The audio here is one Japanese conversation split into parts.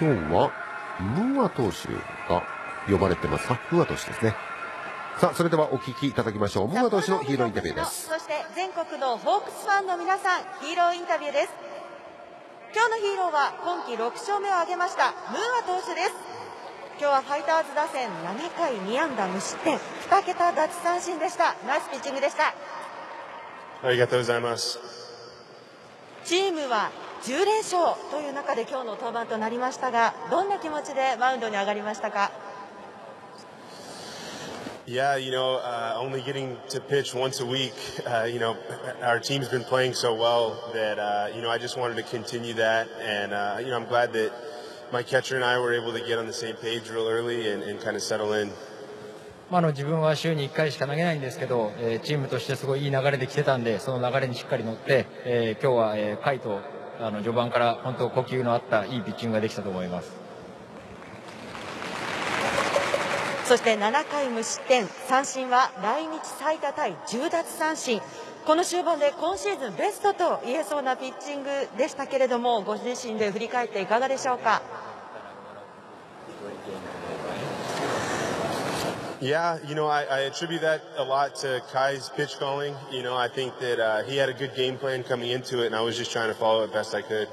今日はムーア投手が呼ばれてます。かムーア投手ですね。さあそれではお聞きいただきましょう。ムーア投手のヒーローインタビューです。そして全国のホークスファンの皆さんヒーローインタビューです。今日のヒーローは今季6勝目を挙げましたムーア投手です。今日はファイターズ打線7回2安打無失点2桁奪三振でした。ナイスピッチングでした。ありがとうございます。チームは10連勝という中で今日の登板となりましたがどんな気持ちでマウンドに上がりましたか Yeah, you know, uh, only getting to pitch once a week, uh, you know, our team's been playing so well that, uh, you know, I just wanted to continue that. And, uh, you know, I'm glad that my catcher and I were able to get on the same page real early and, and kind of settle in. まあ、の自分は週に1回しか投げないんですけど、えー、チームとしてすごいいい流れで来てたんでその流れにしっかり乗って、えー、今日は、えー、甲斐とあの序盤から本当呼吸のあったいいピッチングができたと思います。そして7回無失点三振は来日最多タイ10奪三振この終盤で今シーズンベストと言えそうなピッチングでしたけれどもご自身で振り返っていかがでしょうか？Yeah, you know, I, I attribute that a lot to Kai's pitch calling. You know, I think that uh, he had a good game plan coming into it, and I was just trying to follow it best I could.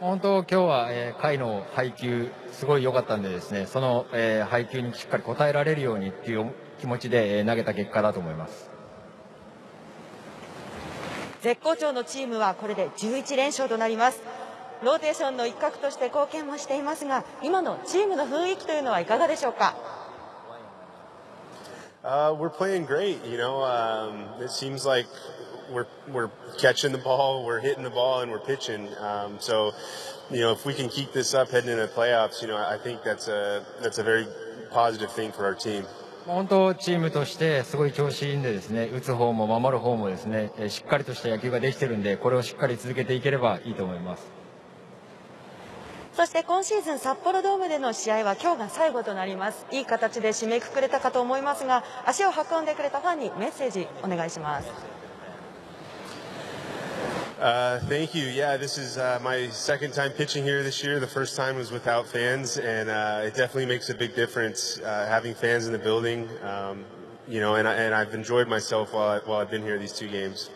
本当、今日は、えー、回の配球すごい良かったんでですねその、えー、配球にしっかり応えられるようにっていう気持ちで、えー、投げた結果だと思います絶好調のチームはこれで11連勝となりますローテーションの一角として貢献もしていますが今のチームの雰囲気というのはいかがでしょうか Uh, we're playing great. You know, um, it seems like we're we're catching the ball, we're hitting the ball, and we're pitching. Um, so, you know, if we can keep this up heading into the playoffs, you know, I think that's a that's a very positive thing for our team. 本当チームとしてすごい調子いいんでですね打つ方も守る方もですねしっかりとした野球ができてるんでこれをしっかり続けていければいいと思います。 そして今シーズン札幌ドームでの試合は今日が最後となりますいい形で締めくくれたかと思いますが足を運んでくれたファンにメッセージお願いします Uh, thank you. Yeah, this is uh, my second time pitching here this year. The first time was without fans, and uh, it definitely makes a big difference uh, having fans in the building. Um, you know, and, I, and I've enjoyed myself while, I, while I've been here these two games.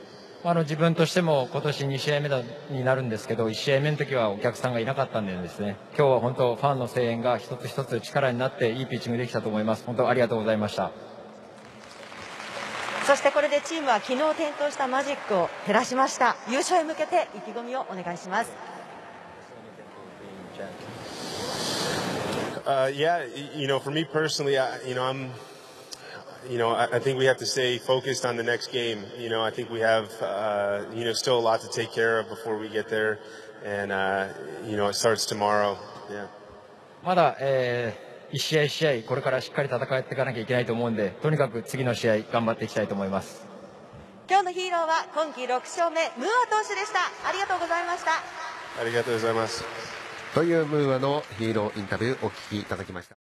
あの自分としても今年2試合目だになるんですけど1試合目の時はお客さんがいなかったんでですね。今日は本当ファンの声援が一つ一つ力になっていいピッチングできたと思います。本当ありがとうございました。そしてこれでチームは昨日点灯したマジックを減らしました。優勝へ向けて意気込みをお願いします。Uh, yeah, you know, for me personally, I, you know, I'm you know, I, I, think we have to stay focused on the next game. You know, I think we have, uh, you know, still a lot to take care of before we get there, and uh, you know, it starts tomorrow. Yeah. まだ、えー、一試合一試合これからしっかり戦っていかなきゃいけないと思うんで、とにかく次の試合頑張っていきたいと思います。今日のヒーローは今季6勝目ムーア投手でした。ありがとうございました。ありがとうございます。というムーアのヒーローインタビューお聞きいただきました。